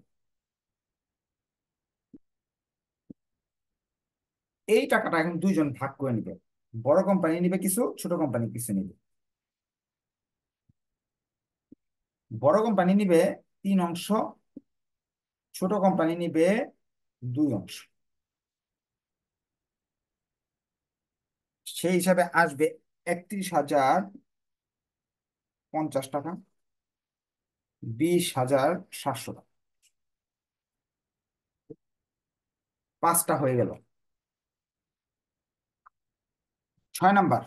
এই টাকাটা এখন দুইজন ভাগ করে নিবে। বড় কোম্পানি নিবে কিছু, ছোট কোম্পানি কিছু নিবে। বড় কোম্পানি নিবে তিন অংশ, ছোট কোম্পানি নিবে দুই অংশ। সেই হিসাবে আসবে একত্রিশ হাজার পঞ্চাশ টাকা, বিশ হাজার সাতশো টাকা। পাঁচটা হয়ে গেল। ছয় নাম্বার।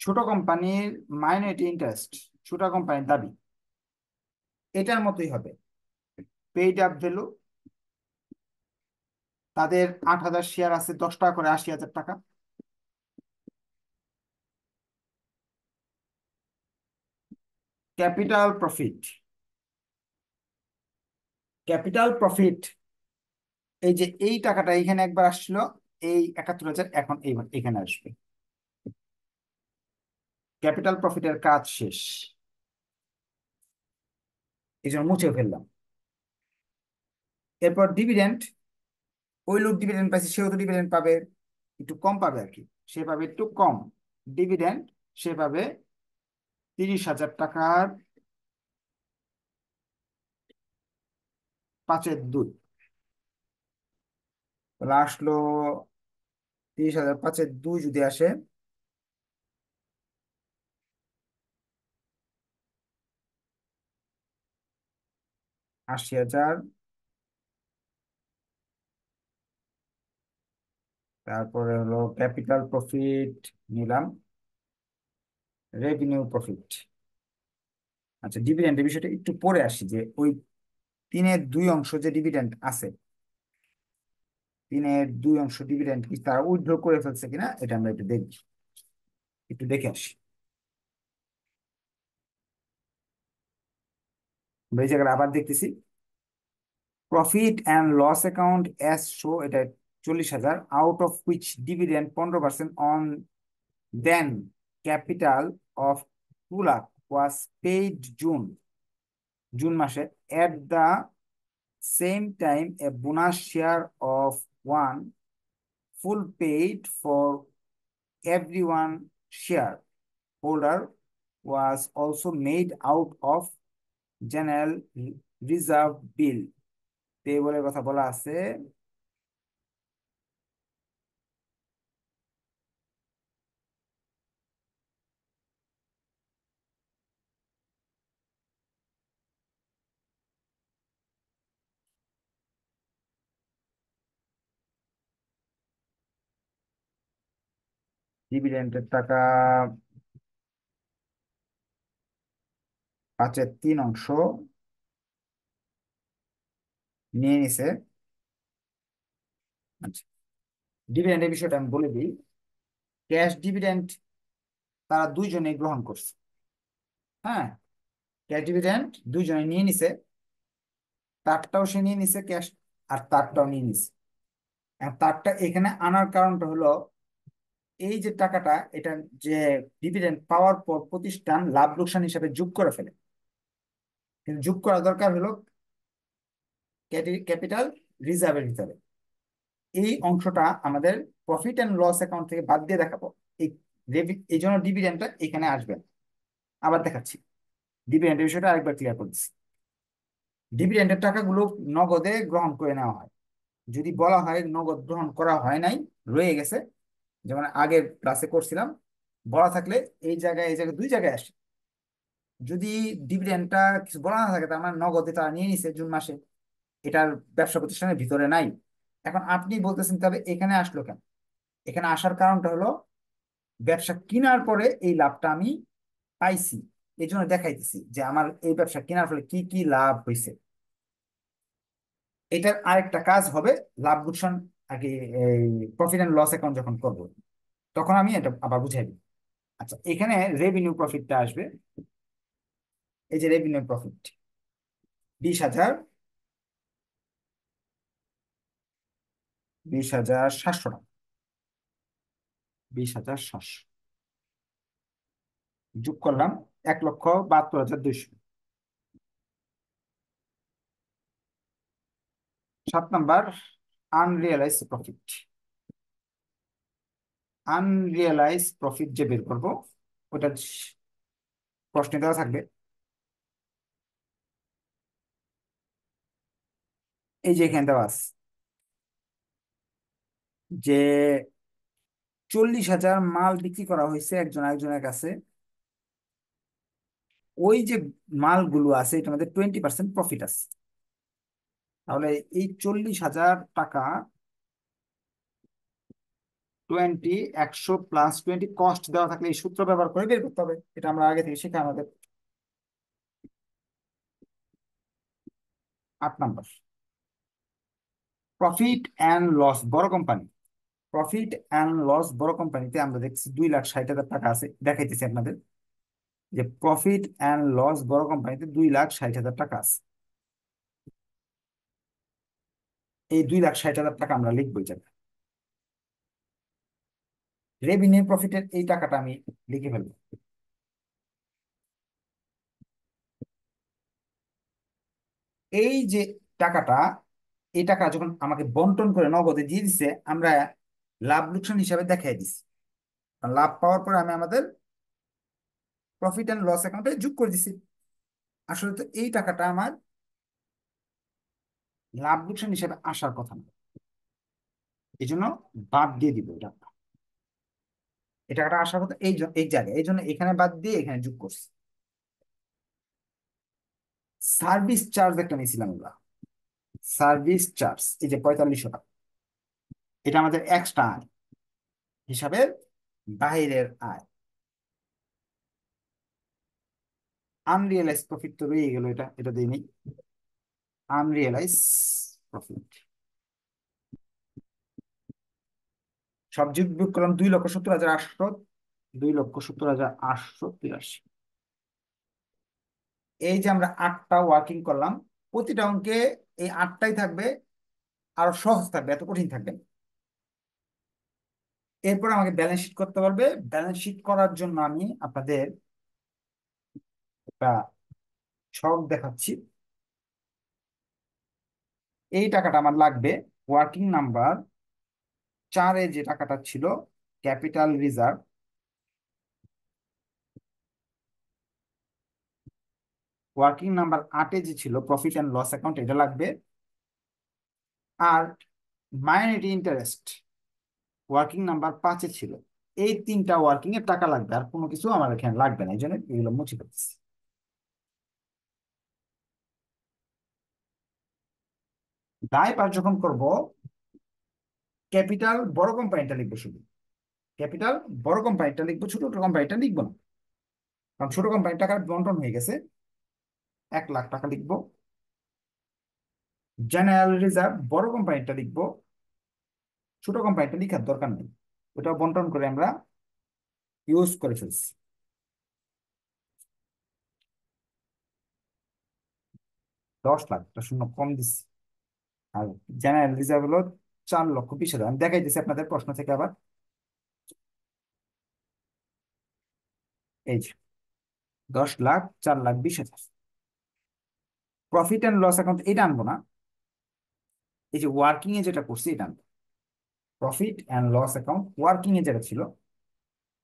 ছোট কোম্পানির মাইনরিটি ইন্টারেস্ট, ছোট কোম্পানির দাবি, এটার মতোই হবে। পেইড আপ ভ্যালু তাদের আট হাজার শেয়ার আছে, দশ টাকা করে আশি হাজার টাকা। ক্যাপিটাল প্রফিট ক্যাপিটাল প্রফিট এই যে এই টাকাটা এখানে একবার আসছিল এই একাত্তর হাজার এখন এইবার এখানে আসবে। ক্যাপিটাল প্রফিটের কাজ শেষ। এই জন্য মুছে ফেললাম। এরপর ডিভিডেন্ড ওই লোক ডিভিডেন্ড পাইছে, সেও তো ডিভিডেন্ড পাবে, একটু কম পাবে আর কি। সে পাবে একটু কম। ডিভিডেন্ড সে পাবে তিরিশ হাজার টাকার পাঁচের দুই। তাহলে আসলো তিরিশ হাজার পাঁচের দুই যদি আসে, আশি হাজার তারপরে হলো ক্যাপিটাল প্রফিট নিলাম রেভিনিউ প্রফিট আচ্ছা ডিভিডেন্ডের বিষয়টা একটু পরে আসি যে ওই তিনের দুই অংশ যে ডিভিডেন্ড আছে, তিনের দুই অংশ ডিভিডেন্ড কি তারা উইথড্র করে ফেলছে কিনা এটা আমরা একটু দেখি একটু দেখে আসি। জায়গায় আবার দেখতেছি। Profit and loss account as show এটা চল্লিশ হাজার আউট অফ হুইচ ডিভিডেন্ড পনেরো percent on then capital of two lakh was paid June June মাসে at the same time a bonus share of one full paid for every one shareholder was also made out of general reserve bill টেবলের কথা বলা আছে ডিভিডেন্ডের টাকা পাঁচের তিন অংশ। নিয়ে নিছে। আচ্ছা ডিভিডেন্ডের বিষয়টা আমি বলে দিই। ক্যাশ ডিভিডেন্ড তারা দুইজনে গ্রহণ করছে। হ্যাঁ ক্যাশ ডিভিডেন্ড দুইজনে নিয়ে নিছে। তারটাও সে নিয়ে নিছে ক্যাশ আর তারটাও নিয়ে নিছে। তারটা এখানে আনার কারণটা হলো এই যে টাকাটা, এটা যে ডিভিডেন্ড পাওয়ার পর প্রতিষ্ঠান লাভ লোকসান হিসাবে যোগ করে ফেলে। কিন্তু যোগ করা দরকার হলো ক্যাপিটাল রিজার্ভের ভিতরে। এই অংশটা আমাদের প্রফিট অ্যান্ড লস অ্যাকাউন্ট থেকে বাদ দিয়ে দেখাবো। এই এই জন্য ডিভিডেন্ডটা এখানে আসবে আবার দেখাচ্ছি। ডিভিডেন্ডের বিষয়টা আরেকবার ক্লিয়ার করছি ডিভিডেন্ডের টাকাগুলো নগদে গ্রহণ করে নেওয়া হয়। যদি বলা হয় নগদ গ্রহণ করা হয় নাই, রয়ে গেছে। যেমন আগের ক্লাসে করছিলাম, বলা থাকলে এই জায়গায় এই জায়গায় দুই জায়গায় আসে। যদি ডিভিডেন্ডটা কিছু বলা না থাকে, তার মানে নগদে তারা নিয়ে নিছে জুন মাসে, এটার ব্যবসা প্রতিষ্ঠানের ভিতরে নাই। এখন আপনি বলতেছেন তবে এখানে আসলো কেন? এখানে আসার কারণটা হলো, ব্যবসা কেনার পরে এই লাভটা আমি পাইছি। এই জন্য দেখাইতেছি যে আমার এই ব্যবসা কেনার ফলে কি কি লাভ হয়েছে এটার আরেকটা কাজ হবে লাভ লোকসান আগে এই প্রফিট অ্যান্ড লস অ্যাকাউন্ট যখন করব, তখন আমি এটা আবার বুঝাই দিই আচ্ছা এখানে রেভিনিউ প্রফিটটা আসবে। এই যে রেভিনিউ প্রফিট বিশ হাজার বিশ হাজার সাতশো টাকা। বিশ হাজার সাতশো। যোগ করলাম এক লক্ষ বাহাত্তর হাজার দুইশো। সাত number unrealise profit unrealise profit যে বের করব, ওটা প্রশ্নে দেওয়া থাকবে। এই যে এখানে দেওয়া যে চল্লিশ হাজার মাল বিক্রি করা হয়েছে একজন আরেকজনের কাছে। ওই যে মালগুলো আছে, এটার মধ্যে টোয়েন্টি পার্সেন্ট প্রফিট আছে। তাহলে এই চল্লিশ হাজার টাকা টোয়েন্টি একশো প্লাস টোয়েন্টি কস্ট দেওয়া থাকলে এই সূত্র ব্যবহার করে বের করতে হবে। এটা আমরা আগে থেকে শেখা আমাদের। আট নাম্বার। প্রফিট অ্যান্ড লস বড় কোম্পানি প্রফিট অ্যান্ড লস বড় কোম্পানিতে আমরা দেখছি দুই লাখ ষাট হাজার টাকা আছে। দেখাইতেছি আপনাদের। যে প্রফিট অ্যান্ড লস বড় কোম্পানিতে দুই লাখ ষাট হাজার টাকা আছে। এই দুই লাখ ষাট হাজার টাকা আমরা লিখব যাবে রেভিনিউ প্রফিটের এই টাকাটা আমি লিখে ফেলব। এই যে টাকাটা, এই টাকা যখন আমাকে বন্টন করে নগদে দিয়ে দিছে, আমরা লাভ লোকসান হিসাবে দেখাই দিছি। লাভ পাওয়ার পরে আমি আমাদের প্রফিট অ্যান্ড লস অ্যাকাউন্টে যোগ করে দিছি। আসলে তো এই টাকাটা আমার লাভ লোকসান হিসাবে আসার কথা না। এই জন্য বাদ দিয়ে দিব এটা। এই টাকাটা আসার কথা, এই এই জায়গায়, এই জন্য এখানে বাদ দিয়ে এখানে যোগ করছি। সার্ভিস চার্জ একটা নিয়েছিলাম আমরা। সার্ভিস চার্জ, এই যে পঁয়তাল্লিশশো টাকা। এটা আমাদের এক্সট্রা আয় হিসাবে বাইরের আয়। আনরিয়েলাইজ প্রফিট তো রয়ে গেল এটা এটা দিয়ে নেই। আনরিয়েলাইজ প্রফিট সব যোগ বিয়োগ করলাম দুই লক্ষ সত্তর হাজার আটশো, দুই লক্ষ সত্তর হাজার আটশো তিরাশি। এই যে আমরা আটটা ওয়ার্কিং করলাম, প্রতিটা অঙ্কে এই আটটাই থাকবে, আরও সহজ থাকবে, এত কঠিন থাকবে না। এরপর আমাকে ব্যালেন্স শিট করতে পারবে ব্যালেন্স শিট করার জন্য আমি আপনাদের একটা ছক দেখাচ্ছি। এই টাকাটা আমার লাগবে ওয়ার্কিং নাম্বার চারে যে টাকাটা ছিল ক্যাপিটাল রিজার্ভ ওয়ার্কিং নাম্বার আটে যে ছিল প্রফিট অ্যান্ড লস অ্যাকাউন্ট এটা লাগবে। আর মাইনরিটি ইন্টারেস্ট ওয়ার্কিং নাম্বার পাঁচে ছিল, এই তিনটা ওয়ার্কিং এর টাকা লাগবে, আর কোনো কিছু আমার এখানে লাগবে না, এই জন্য এগুলো মুছে ফেলতেছি। দায় পার যখন করব ক্যাপিটাল বড় কোম্পানিটা লিখব শুধু। ক্যাপিটাল বড় কোম্পানিটা লিখব ছোট কোম্পানিটা লিখব না। কারণ ছোট কোম্পানির টাকা বন্টন হয়ে গেছে। এক লাখ টাকা লিখব। জেনারেল রিজার্ভ বড় কোম্পানিটা লিখব। ছোট কোম্পানিটা লিখার দরকার নেই। ওটা বন্টন করে আমরা ইউজ করে ফেলছি। দশ লাখ শূন্য কম দিচ্ছি। আর জেনারেল রিজার্ভ হলো চার লক্ষ বিশ হাজার। আমি দেখাই দিচ্ছি আপনাদের প্রশ্ন থেকে আবার। এই দশ লাখ চার লাখ বিশ হাজার। প্রফিট অ্যান্ড লস অ্যাকাউন্ট এটা আনব না। এই যে ওয়ার্কিং এ যেটা করছি, এটা আনব। Profit and loss account working এ যেটা ছিল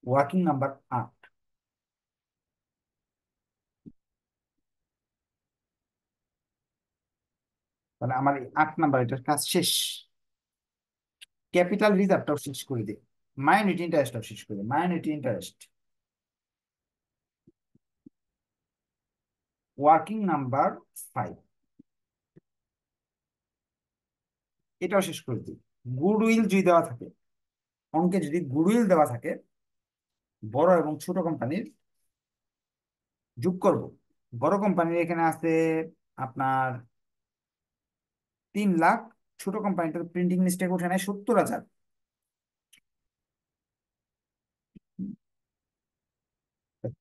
ওয়ার্কিং নাম্বার আট। তাহলে আমার এই আট নাম্বার এটার কাজ শেষ। ক্যাপিটাল রিজার্ভটাও শেষ করে দিই মাইনরিটি ইন্টারেস্টটাও শেষ করে দিই minority interest. Working number five. এটাও শেষ করে দিই গুডউইল যদি দেওয়া থাকে, অঙ্কে যদি গুডউইল দেওয়া থাকে, বড় এবং ছোট কোম্পানির যোগ করব। বড় কোম্পানির এখানে আছে আপনার তিন লাখ, ছোট কোম্পানিটার প্রিন্টিং মিস্টেক উঠে নেয় সত্তর হাজার।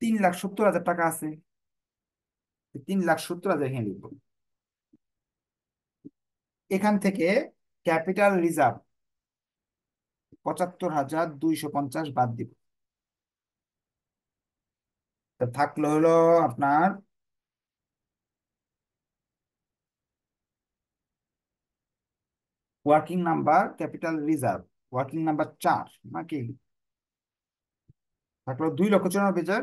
তিন লাখ সত্তর হাজার টাকা আছে। তিন লাখ সত্তর হাজার এখানে লিখব এখান থেকে ক্যাপিটাল রিজার্ভ পঁচাত্তর হাজার দুইশো পঞ্চাশ বাদ দিব। থাকল হলো আপনার working number capital reserve working number চার, নাকি? থাকল দুই লক্ষ চুরানব্বই হাজার,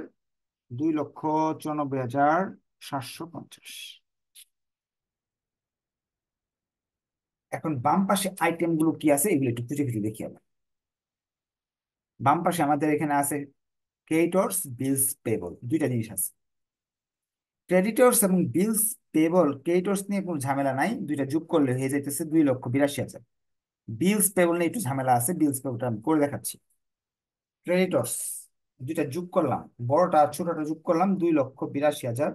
দুই লক্ষ চুরানব্বই হাজার সাতশো পঞ্চাশ। এখন বাম পাশে আইটেমগুলো কি আছে? এগুলো একটু খুঁজে খুঁজে দেখি আমরা। বাম পাশে আমাদের এখানে আছে ক্রেডিটর্স বিলস পেবল দুইটা জিনিস আছে। ক্রেডিটর্স এবং বিলস পেবল ক্রেডিটর্স নিয়ে কোনো ঝামেলা নাই, দুইটা যোগ করলে হয়ে যাইতেছে দুই লক্ষ বিরাশি হাজার। বিলস পেবল নিয়ে একটু ঝামেলা আছে, বিলস পেবলটা আমি করে দেখাচ্ছি। ক্রেডিটর্স, দুইটা যোগ করলাম, বড়টা ছোটটা যোগ করলাম, দুই লক্ষ বিরাশি হাজার।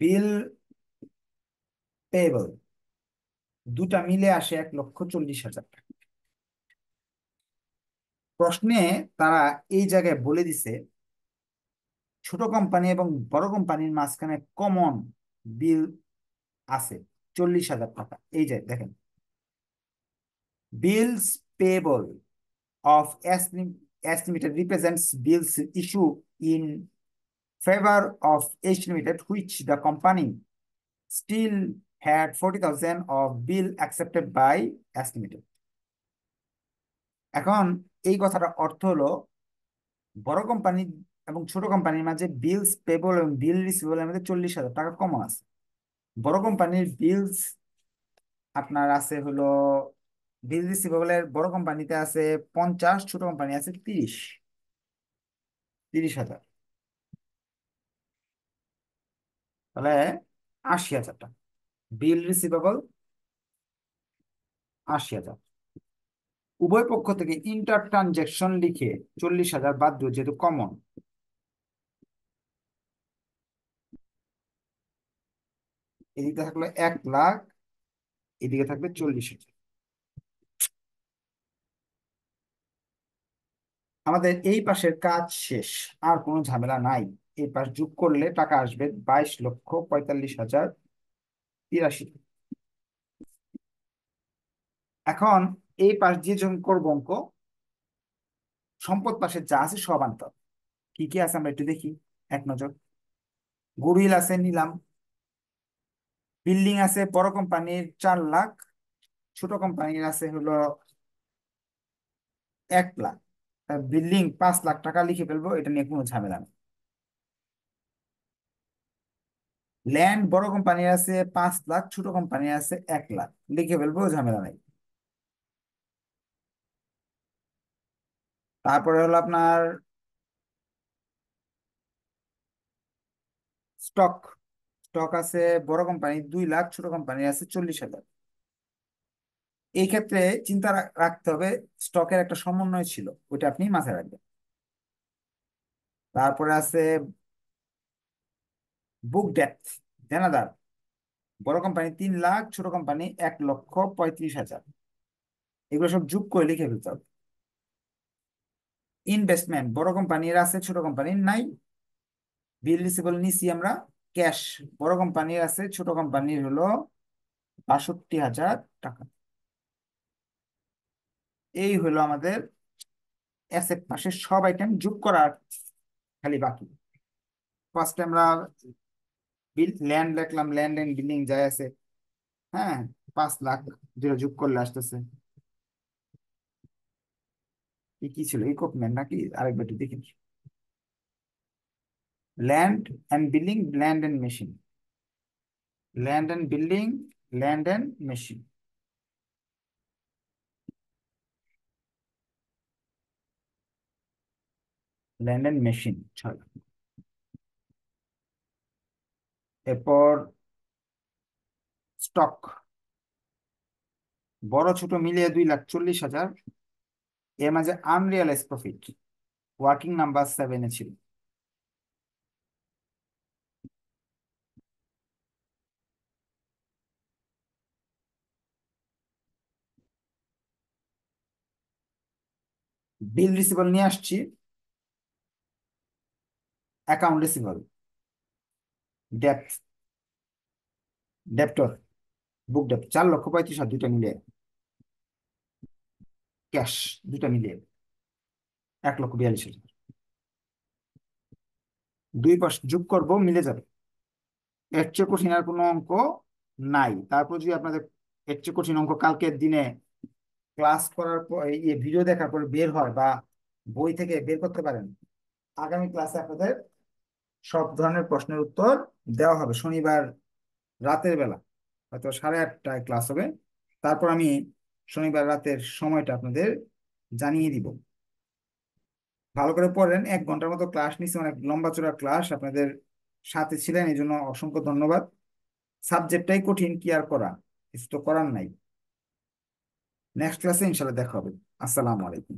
বিল পেবল, দুটা মিলে আসে এক লক্ষ চল্লিশ হাজার। টাকা প্রশ্নে তারা এই জায়গায় বলে দিছে ছোট কোম্পানি এবং বড় কোম্পানির মাঝখানে কমন বিল আছে, চল্লিশ হাজার টাকা। এই যে, দেখেন। Bills payable of estimated represent bills issue in favour of estimated which the company still had forty thousand of bill accepted by estimated এখন এই কথাটা অর্থ হলো, বড় কোম্পানির এবং ছোট কোম্পানির মাঝে বিলস পেবল এবং বিল রিসিভেবলের মধ্যে চল্লিশ হাজার টাকা কম আছে। বড় কোম্পানির বিলস আপনার আছে হলো বিল রিসিভেবলের বড় কোম্পানিতে আছে পঞ্চাশ, ছোট কোম্পানি আছে তিরিশ। তিরিশ হাজার। তাহলে আশি হাজার টাকা। বিল রিসিভেবল আশি হাজার। উভয় পক্ষ থেকে ইন্টার ট্রানজেকশন লিখে চল্লিশ হাজার বাদ দিয়ে যেহেতু কমন এদিকে থাকল এক লাখ, এদিকে থাকবে চল্লিশ হাজার। আমাদের এই পাশের কাজ শেষ, আর কোনো ঝামেলা নাই। এই পাশ যোগ করলে টাকা আসবে বাইশ লক্ষ পঁয়তাল্লিশ হাজার তিরাশি। এখন এই পাশ দিয়ে যখন করব অঙ্ক, সম্পদ পাশে যা আছে সব আনতে হবে। কি কি আছে আমরা একটু দেখি। এক নজর। গুডউইল আছে, নিলাম। বিল্ডিং আছে বড় কোম্পানির চার লাখ, ছোট কোম্পানির আছে হলো এক লাখ। বিল্ডিং পাঁচ লাখ টাকা লিখে ফেলব, এটা নিয়ে কোনো ঝামেলা নেই। ল্যান্ড বড় কোম্পানির আছে পাঁচ লাখ, ছোট কোম্পানির আছে এক লাখ। লিখে ফেলব, ঝামেলা নাই। তারপরে হলো আপনার স্টক স্টক আছে বড় কোম্পানি দুই লাখ, ছোট কোম্পানি আছে চল্লিশ হাজার। এই ক্ষেত্রে চিন্তা রাখতে হবে স্টকের একটা সমন্বয় ছিল, ওইটা আপনি মাথায় রাখবেন। তারপরে আছে বুক ডেপথ দেনাদার। বড় কোম্পানি তিন লাখ, ছোট কোম্পানি এক লক্ষ পঁয়ত্রিশ হাজার। এগুলো সব যোগ করে লিখে ফেলতে হবে। ইনভেস্টমেন্ট বড় কোম্পানির আছে, ছোট কোম্পানির নাই। বিল রিসিবল নিছি আমরা। ক্যাশ, বড় কোম্পানির আছে, ছোট কোম্পানির হলো বাষট্টি হাজার টাকা। এই হলো আমাদের অ্যাসেট পাশে সব আইটেম যোগ করার খালি বাকি। ফার্স্টে আমরা ল্যান্ড লিখলাম ল্যান্ড এন্ড বিল্ডিং যাই আছে হ্যাঁ পাঁচ লাখ যেটা যোগ করলে আসতেছে। কি ছিল? ইকুইপমেন্ট নাকি? আরেকবার দেখি land and building land and machine land and building land and machine land and machine ছয় এরপর স্টক বড়, ছোট মিলিয়ে দুই লাখ চল্লিশ হাজার। এর মাঝে আনরিয়ালাইজ প্রফিট ওয়ার্কিং নাম্বার সেভেনে ছিল। বিল রিসিভাল নিয়ে আসছি অ্যাকাউন্ট রিসিভাল ডেপথ ডেপ্টর বুক ডেপ চার লক্ষ পঁয়ত্রিশ হাজার দুটা মিলে ক্যাশ দুটা মিলিয়ে এক লক্ষ বিয়াল্লিশ হাজার। দুই পাশ যোগ করব, মিলে যাবে। এর চেয়ে কঠিন আর কোনো অঙ্ক নাই। তারপর যদি আপনাদের এর চেয়ে কঠিন অঙ্ক কালকের দিনে ক্লাস করার পর, এই ভিডিও দেখার পর বের হয় বা বই থেকে বের করতে পারেন। আগামী ক্লাসে আপনাদের সব ধরনের প্রশ্নের উত্তর দেওয়া হবে শনিবার রাতের বেলা। হয়তো সাড়ে আটটায় ক্লাস হবে। তারপর আমি শনিবার রাতের সময়টা আপনাদের জানিয়ে দিব। ভালো করে পড়েন, এক ঘণ্টার মতো ক্লাস নিচ্ছে অনেক লম্বা চড়া ক্লাস আপনাদের সাথে ছিলেন এই জন্য অসংখ্য ধন্যবাদ। সাবজেক্টটাই কঠিন, কি আর করা? কিছু তো করার নাই। নেক্সট ক্লাসে ইনশাল্লাহ দেখা হবে। আসসালামু আলাইকুম।